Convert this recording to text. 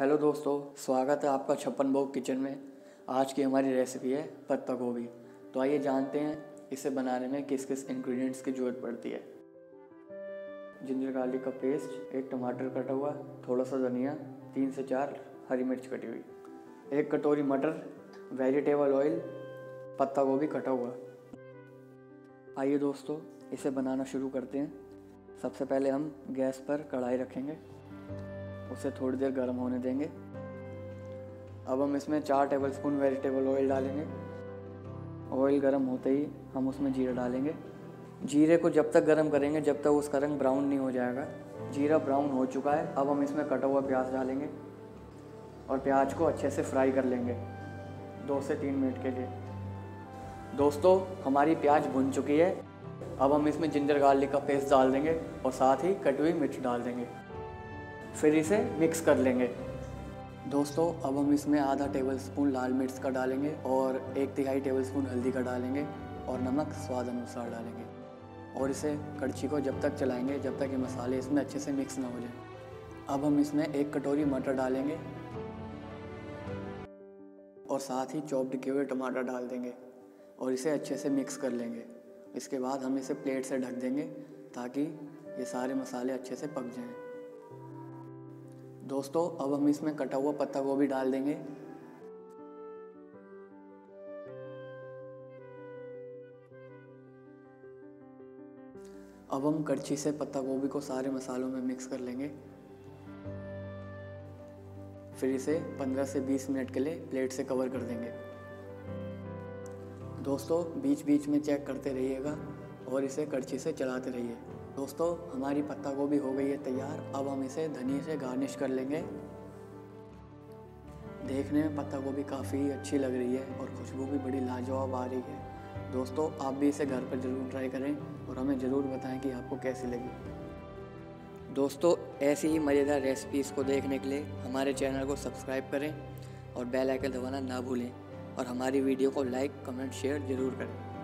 Hello दोस्तों, स्वागत है आपका छप्पन भोग किचन में। आज की हमारी रेसिपी है पत्ता गोभी। तो आइए जानते हैं इसे बनाने में किस किस इंग्रेडिएंट्स की ज़रूरत पड़ती है। जिंजर गार्लिक का पेस्ट एक टमाटर कटा हुआ थोड़ा सा धनिया, तीन से चार हरी मिर्च कटी हुई। एक कटोरी मटर वेजिटेबल ऑयल पत्ता गोभी कटा हुआ। आइए दोस्तों, इसे बनाना शुरू करते हैं। सबसे पहले हम गैस पर कढ़ाई रखेंगे। उसे थोड़ी देर गर्म होने देंगे। अब हम इसमें चार टेबल स्पून वेजिटेबल ऑयल डालेंगे। ऑयल गर्म होते ही हम उसमें जीरा डालेंगे। जीरे को जब तक गर्म करेंगे, जब तक उसका रंग ब्राउन नहीं हो जाएगा। जीरा ब्राउन हो चुका है, अब हम इसमें कटा हुआ प्याज डालेंगे और प्याज को अच्छे से फ्राई कर लेंगे दो से तीन मिनट के लिए। दोस्तों, हमारी प्याज भुन चुकी है। अब हम इसमें जिंजर गार्लिक का पेस्ट डाल देंगे और साथ ही कटी हुई मिर्च डाल देंगे। फिर इसे मिक्स कर लेंगे। दोस्तों, अब हम इसमें आधा टेबल स्पून लाल मिर्च का डालेंगे और एक तिहाई टेबल स्पून हल्दी का डालेंगे और नमक स्वाद अनुसार डालेंगे। और इसे कड़छी को जब तक चलाएँगे, जब तक ये मसाले इसमें अच्छे से मिक्स ना हो जाए। अब हम इसमें एक कटोरी मटर डालेंगे और साथ ही चॉप्ड किए हुए टमाटर डाल देंगे और इसे अच्छे से मिक्स कर लेंगे। इसके बाद हम इसे प्लेट से ढक देंगे ताकि ये सारे मसाले अच्छे से पक जाएँ। दोस्तों, अब हम इसमें कटा हुआ पत्ता गोभी डाल देंगे। अब हम कड़छी से पत्ता गोभी को सारे मसालों में मिक्स कर लेंगे। फिर इसे 15 से 20 मिनट के लिए प्लेट से कवर कर देंगे। दोस्तों बीच बीच में चेक करते रहिएगा और इसे कड़छी से चलाते रहिए। दोस्तों, हमारी पत्ता गोभी हो गई है तैयार। अब हम इसे धनिया से गार्निश कर लेंगे। देखने में पत्ता गोभी काफ़ी अच्छी लग रही है और खुशबू भी बड़ी लाजवाब आ रही है। दोस्तों, आप भी इसे घर पर ज़रूर ट्राई करें और हमें ज़रूर बताएँ कि आपको कैसी लगी। दोस्तों, ऐसी ही मज़ेदार रेसिपीज़ को देखने के लिए हमारे चैनल को सब्सक्राइब करें और बेल आइकन दबाना ना भूलें और हमारी वीडियो को लाइक, कमेंट, शेयर ज़रूर करें।